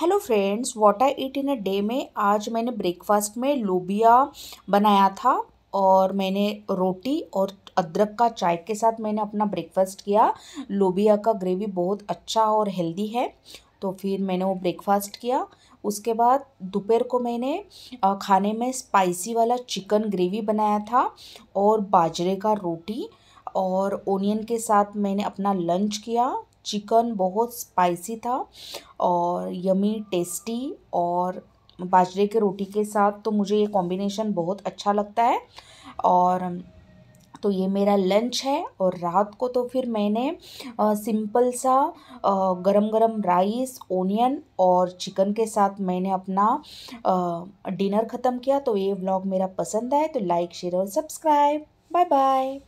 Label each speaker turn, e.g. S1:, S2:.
S1: Hello friends what I eat in a day में, आज मैंने ब्रेकफास्ट में लोबिया बनाया था और मैंने रोटी और अदरक का चाय के साथ मैंने अपना ब्रेकफास्ट किया। लोबिया का ग्रेवी बहुत अच्छा और हेल्दी है तो फिर मैंने वो ब्रेकफास्ट किया। उसके बाद दोपहर को मैंने खाने में स्पाइसी वाला चिकन ग्रेवी बनाया था और बाजरे का रोटी और ओनियन के साथ मैंने अपना लंच किया। चिकन बहुत स्पाइसी था और यमी टेस्टी और बाजरे के रोटी के साथ तो मुझे ये कॉम्बिनेशन बहुत अच्छा लगता है। और तो ये मेरा लंच है और रात को तो फिर मैंने आ, सिंपल सा गरम गरम राइस ओनियन और चिकन के साथ मैंने अपना आ, डिनर ख़त्म किया। तो ये व्लॉग मेरा पसंद आए तो लाइक शेयर और सब्सक्राइब बाय बाय